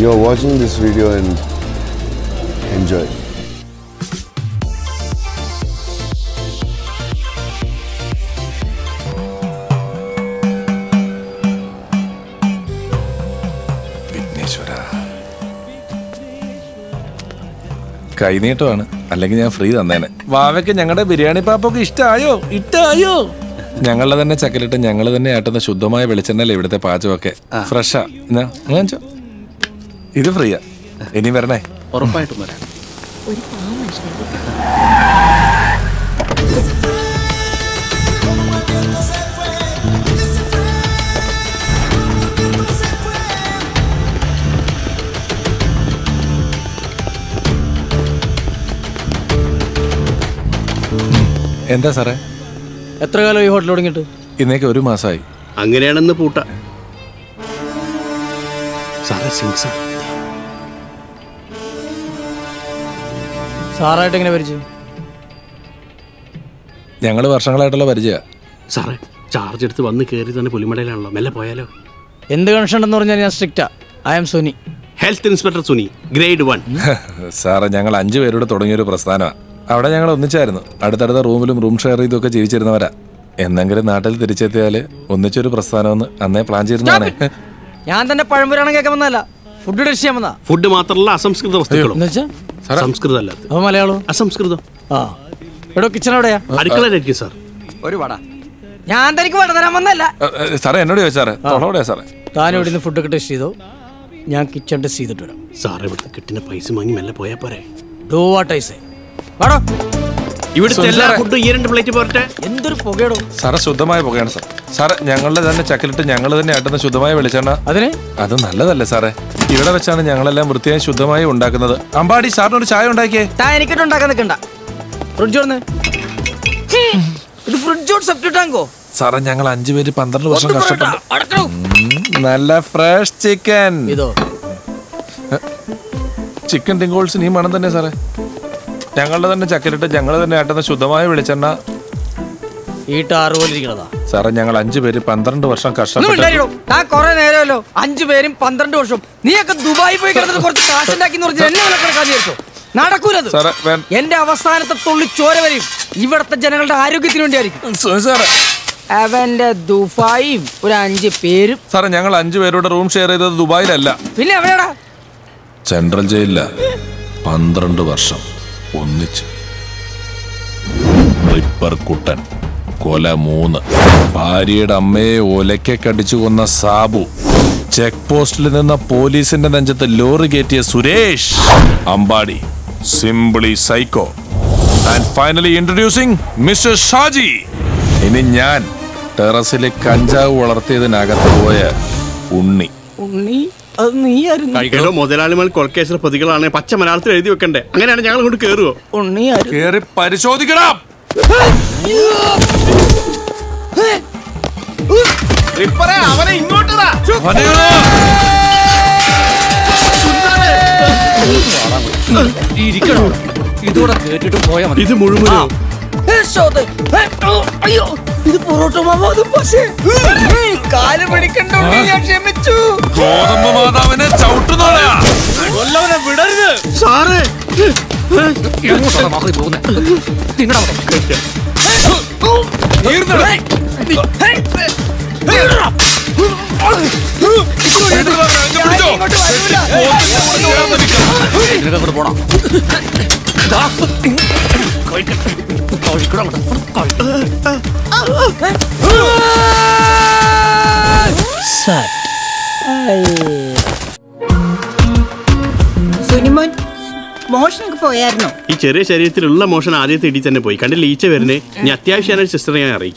you're watching this video and enjoy. കൈനീട്ടമാണ്. അല്ലെങ്കിൽ ഞാൻ free തന്നേനെ. വാവയ്ക്ക് ഞങ്ങളുടെ ബിരിയാണി പാപ്പൊക്കെ ഇഷ്ടമായോ ഇട്ടായോ ഞങ്ങളുടെ തന്നെ ചക്കലിട്ട് ഞങ്ങൾ തന്നെ ആട്ടുന്ന ശുദ്ധമായ വെളിച്ചെണ്ണല്ലേ ഇവിടുത്തെ പാചകമൊക്കെ. ഫ്രഷാ. ഞാൻ ഇത് ഫ്രീയാ. ഇനി വരണേ. ഉറപ്പായിട്ടും വരാം. ഒരു എന്താ സാറേ? എത്ര കാലം ഈ ഹോട്ടൽ തുടങ്ങിയിട്ട്? ഇന്നേക്ക് ഒരു മാസമായി അങ്ങനെയാണെന്ന് പൂട്ട. സാറേ സിംഗ് സാർ സാറായിട്ട് എങ്ങനെ പരിചയം? ഞങ്ങൾ വർഷങ്ങളായിട്ടുള്ള പരിചയ. സാറേ ചാർജ് എടുത്ത് വന്ന് കയറി തന്നെ പുലിമടയിലാണല്ലോ. മെല്ലെ പോയാലോ? എന്ത് കണക്ഷൻ ഉണ്ടെന്ന് പറഞ്ഞാൽ ഞാൻ സ്ട്രിക്റ്റാ I am Suni health inspector Suni grade one സാറേ ഞങ്ങൾ അഞ്ചു പേരോട് തുടങ്ങിയൊരു പ്രസ്ഥാനമാണ് അവിടെ ഞങ്ങൾ ഒന്നിച്ചായിരുന്നു. അടുത്തടുത്ത റൂമിലും റൂം ഷെയർ ചെയ്തൊക്കെ ജീവിച്ചിരുന്നവരാ. എന്നെങ്കിലും നാട്ടിൽ തിരിച്ചെത്തിയാൽ ഒന്നിച്ചൊരു പ്രസ്ഥാനമെന്ന് അന്നേ പ്ലാൻ ചെയ്തിരുന്നതാണ്. ഞാൻ തന്നെ പഴംപുരാണം കേൾക്കാൻ വന്നതല്ല. ഫുഡ് ഡിഷ് ചെയ്യാൻ വന്നാ ഫുഡ് മാത്രമല്ല അസംസ്കൃത വസ്തുക്കളും. സംസ്കൃതം അല്ലാത്ത അപ്പൊ മലയാളോ. അസംസ്കൃതം. ആ. എടോ കിച്ചൺ എവിടെയാ? അടുക്കളയിലേക്ക് സാർ. ഒരു വട. ഞാൻ തനിക്ക് വട തരാൻ വന്നല്ല സാറേ എന്നോട് ചോദിച്ചാറേ തൊളോടെയാ സാറേ? താൻ ഇവിടെ നിന്ന് ഫുഡൊക്കെ ടെസ്റ്റ് ചെയ്തോ? ഞാൻ കിച്ചൺ ടെസ്റ്റ് ചെയ്തിട്ട് വരാം. സാറേ ഇവിടുത്തെ കിട്ടുന്ന പൈസ വാങ്ങി മെല്ലെ പോയാ പോരെ. ഡോ വാട്ട് ഐ സേ വാടോ. ഇവിടുത്തെ എല്ലാ ഫുഡും ഈ രണ്ട് പ്ലേറ്റ് പോരട്ടെ? എന്തൊരു പുകയടോ? സാറേ ശുദ്ധമായ പുകയാണ് സാർ. സാറേ ഞങ്ങളുടെ തന്നെ ചക്കിലിട്ട് ഞങ്ങൾ തന്നെ ആട്ടുന്ന ശുദ്ധമായ വെളിച്ചെണ്ണ. അതിന്? അത് നല്ലതല്ലേ സാറേ? ഇവിടെ വെച്ചാണ് ഞങ്ങളെല്ലാം വൃത്തിയായി ശുദ്ധമായി ഉണ്ടാക്കുന്നത്. അമ്പാടി സാറിനൊരു ചായ ഉണ്ടാക്കിയേ. എനിക്കിട്ട് ഉണ്ടാക്കാൻ നിൽക്കണ്ട. ഫ്രിഡ്ജ് ഒന്ന് ഇത് സാറേ ഞങ്ങൾ അഞ്ചു പേര് പന്ത്രണ്ട് വർഷം കഷ്ടപ്പെട്ടു നല്ല ഫ്രഷ് ചിക്കൻ ഇതോ. ചിക്കൻ ടിങ്കോൾസിന് ഈ മണം തന്നെ സാറേ. ഞങ്ങളുടെ തന്നെ ചക്കലിട്ട് ഞങ്ങൾ തന്നെ ആട്ടുന്ന ശുദ്ധമായ വെളിച്ചെണ്ണ. ഈ ടാറ് പോലെ ഇരിക്കണതാ. സാറേ ഞങ്ങൾ അഞ്ചു പേര് പന്ത്രണ്ട് വർഷം കഷ്ടപ്പെട്ടു ഞാൻ താ നേരമല്ലോ. അഞ്ചു പേരും പന്ത്രണ്ട് വർഷം നീയൊക്കെ ദുബായി പോയി കിടന്നിട്ട് കുറച്ച് വിലക്കെടുക്കാതെ വിചാരിച്ചോ? നടക്കൂലത്. എന്റെ അവസാനത്തെ തുള്ളി ചോര വരെയും ഇവിടത്തെ ജനങ്ങളുടെ ആരോഗ്യത്തിന് വേണ്ടിയായിരിക്കും. അവന്റെ ദുബായും ഒരു അഞ്ച് പേരും. സാറേ ഞങ്ങൾ അഞ്ചു പേരുടെ റൂം ഷെയർ ചെയ്തത് ദുബായിലല്ല. പിന്നെ എവിടെയാടാ? സെൻട്രൽ ജയിലില്ല. പന്ത്രണ്ട് വർഷം. ഒന്നിച്ച്. റിപ്പർ കുട്ടൻ കൊല മൂന്ന്. ഭാര്യയുടെ അമ്മയെ ഒലക്കെ കടിച്ചു കൊന്ന സാബു. ചെക്ക് പോസ്റ്റിൽ നിന്ന പോലീസിന്റെ നെഞ്ചത്ത് ലോറി കയറ്റിയ Suresh. Ambadi simply psycho. And finally introducing mister Shaji. ഇനി ഞാൻ ടെറസിലെ കഞ്ചാവ് വളർത്തിയതിനകത്ത് പോയ ഉണ്ണി. ഉണ്ണി? അത് നീയായിരുന്നു. മുതലാളിമാർ കൊലക്കേസിലെ പ്രതികളാണ്. പച്ച മലയാളത്തിൽ എഴുതി വെക്കണ്ടേ? അങ്ങനെയാണ് ഞങ്ങൾ ഇങ്ങോട്ട് കേറുവോ? കേറി പരിശോധിക്കണം. ഇതോടെ ഇതൂടെ കേട്ടിട്ട് പോയാ മതി. ഇത് മുഴുവൻ അയ്യോ. ഇത് പൊറോട്ട മാവ് അത് പക്ഷേ കാൽ പിടിക്കണ്ടോ ഞാൻ ക്ഷമിച്ചു. ഗോതമ്പ് മാതാവിനെ ചവിട്ടുന്നോളാ സാറേ. സുനിമോൻ ഈ ചെറിയ ശരീരത്തിലുള്ള മോഷൻ ആദ്യത്തെ ഇടി തന്നെ പോയി. കണ്ടില്ല ഈച്ച വരുന്നേ? ഇനി അത്യാവശ്യമാണ് സിസ്റ്റർ ഞാൻ അറിയിക്കും.